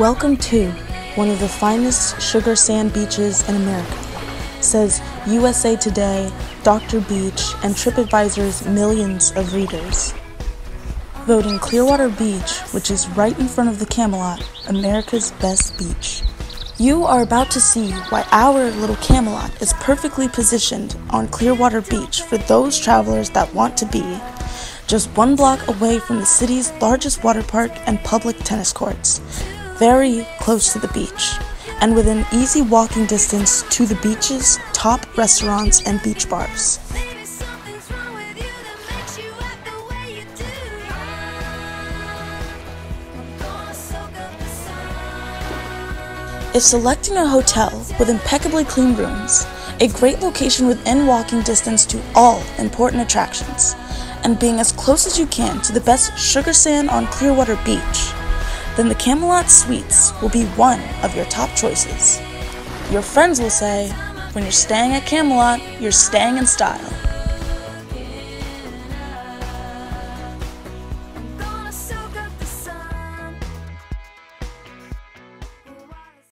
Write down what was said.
Welcome to one of the finest sugar sand beaches in America, says USA Today, Dr. Beach, and TripAdvisor's millions of readers. Voting Clearwater Beach, which is right in front of the Camelot, America's best beach. You are about to see why our little Camelot is perfectly positioned on Clearwater Beach for those travelers that want to be just one block away from the city's largest water park and public tennis courts, very close to the beach, and within easy walking distance to the beach's top restaurants and beach bars. If selecting a hotel with impeccably clean rooms, a great location within walking distance to all important attractions, and being as close as you can to the best sugar sand on Clearwater Beach, then the Camelot Suites will be one of your top choices. Your friends will say, when you're staying at Camelot, you're staying in style.